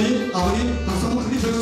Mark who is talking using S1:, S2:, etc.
S1: 어머니, 아버님 박수 한번 크게 쳐주세요.